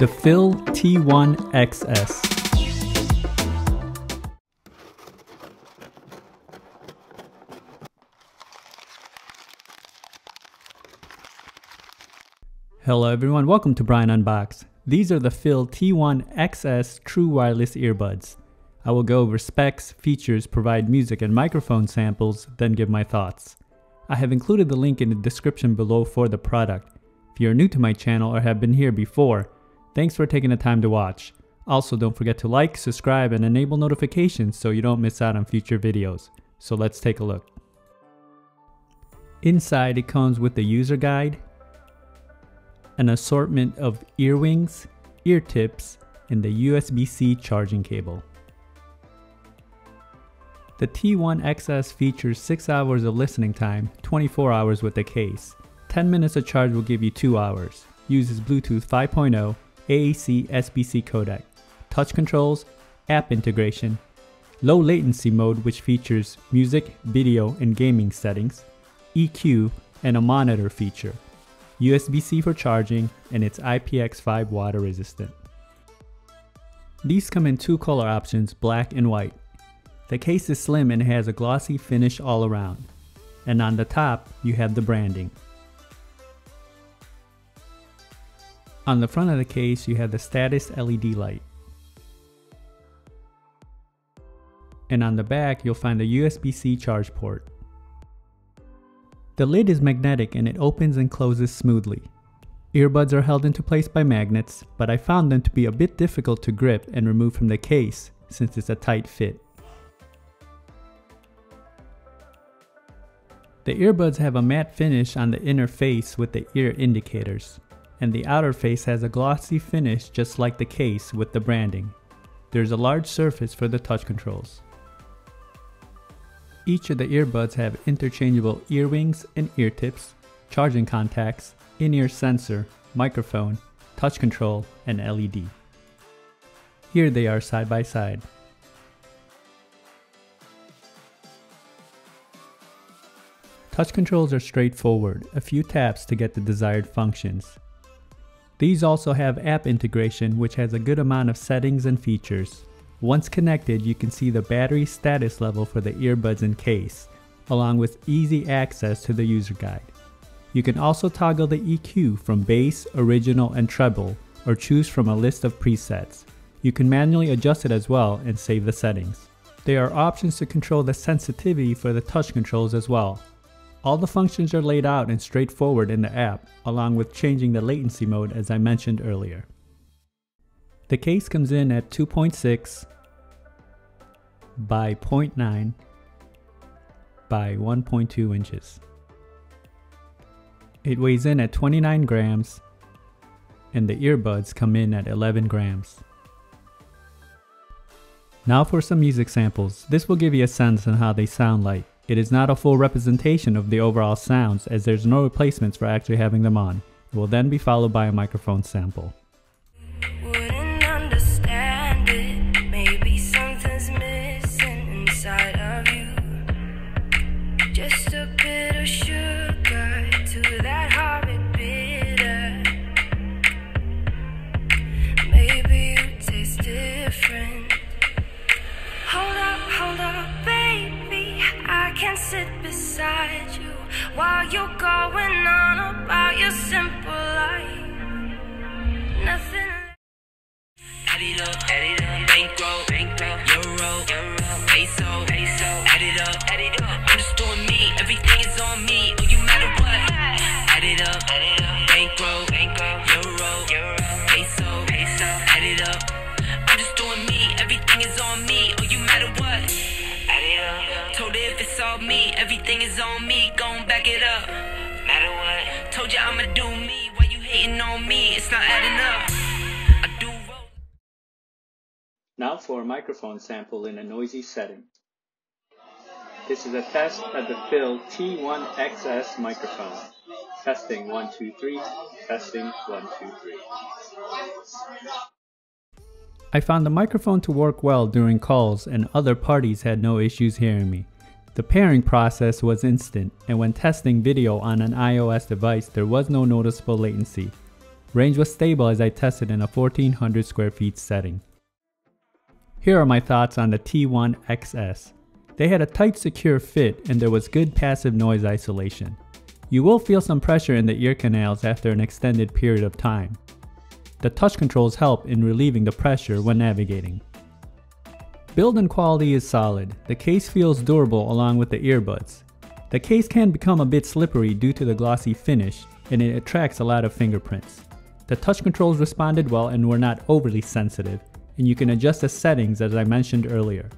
The FIIL T1XS. Hello everyone, welcome to Brian Unbox. These are the FIIL T1XS True Wireless Earbuds. I will go over specs, features, provide music and microphone samples, then give my thoughts. I have included the link in the description below for the product. If you are new to my channel or have been here before, thanks for taking the time to watch. Also, don't forget to like, subscribe, and enable notifications so you don't miss out on future videos. So let's take a look. Inside it comes with the user guide, an assortment of earwings, ear tips, and the USB-C charging cable. The T1XS features 6 hours of listening time, 24 hours with the case. 10 minutes of charge will give you 2 hours. Uses Bluetooth 5.0, AAC SBC codec, touch controls, app integration, low latency mode which features music, video, and gaming settings, EQ, and a monitor feature, USB-C for charging, and it's IPX5 water resistant. These come in two color options, black and white. The case is slim and has a glossy finish all around. And on the top, you have the branding. On the front of the case, you have the status LED light. And on the back, you'll find the USB-C charge port. The lid is magnetic and it opens and closes smoothly. Earbuds are held into place by magnets, but I found them to be a bit difficult to grip and remove from the case since it's a tight fit. The earbuds have a matte finish on the inner face with the ear indicators, and the outer face has a glossy finish just like the case with the branding. There's a large surface for the touch controls. Each of the earbuds have interchangeable earwings and ear tips, charging contacts, in-ear sensor, microphone, touch control, and LED. Here they are side by side. Touch controls are straightforward, a few taps to get the desired functions. These also have app integration which has a good amount of settings and features. Once connected, you can see the battery status level for the earbuds and case, along with easy access to the user guide. You can also toggle the EQ from bass, original, and treble, or choose from a list of presets. You can manually adjust it as well and save the settings. There are options to control the sensitivity for the touch controls as well, all the functions are laid out and straightforward in the app, along with changing the latency mode as I mentioned earlier. The case comes in at 2.6 by 0.9 by 1.2 inches. It weighs in at 29 grams and the earbuds come in at 11 grams. Now for some music samples. This will give you a sense on how they sound like. It is not a full representation of the overall sounds as there's no replacements for actually having them on. It will then be followed by a microphone sample. Sit beside you while you're going on about your simple life. Nothing. Add it up, add it up, everything is on me, gon' back it up. Matter what? Told you I'ma do me, why you hating on me? It's not adding up. I do Now for a microphone sample in a noisy setting. This is a test of the FIIL T1XS microphone. Testing 1, 2, 3. Testing 1, 2, 3. I found the microphone to work well during calls and other parties had no issues hearing me. The pairing process was instant and when testing video on an iOS device there was no noticeable latency. Range was stable as I tested in a 1400 square feet setting. Here are my thoughts on the T1 XS. They had a tight secure fit and there was good passive noise isolation. You will feel some pressure in the ear canals after an extended period of time. The touch controls help in relieving the pressure when navigating. Build and quality is solid. The case feels durable along with the earbuds. The case can become a bit slippery due to the glossy finish and it attracts a lot of fingerprints. The touch controls responded well and were not overly sensitive, and you can adjust the settings as I mentioned earlier.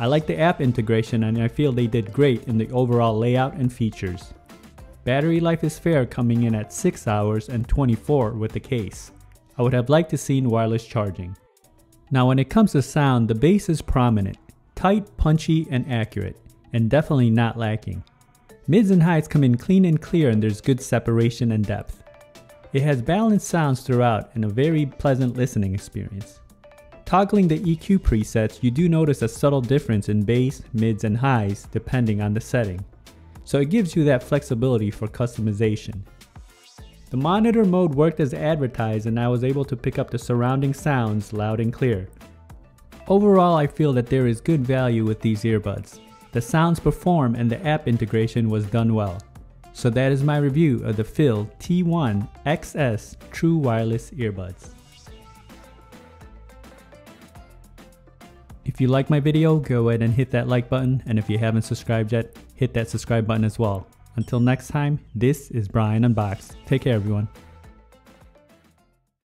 I like the app integration and I feel they did great in the overall layout and features. Battery life is fair coming in at 6 hours and 24 with the case. I would have liked to seen wireless charging. Now when it comes to sound, the bass is prominent, tight, punchy, and accurate, and definitely not lacking. Mids and highs come in clean and clear and there's good separation and depth. It has balanced sounds throughout and a very pleasant listening experience. Toggling the EQ presets, you do notice a subtle difference in bass, mids, and highs depending on the setting. So it gives you that flexibility for customization. The monitor mode worked as advertised and I was able to pick up the surrounding sounds loud and clear. Overall, I feel that there is good value with these earbuds. The sounds perform and the app integration was done well. So that is my review of the FIIL T1 XS True Wireless Earbuds. If you like my video, go ahead and hit that like button and if you haven't subscribed yet, hit that subscribe button as well. Until next time, this is Brian Unboxed. Take care everyone.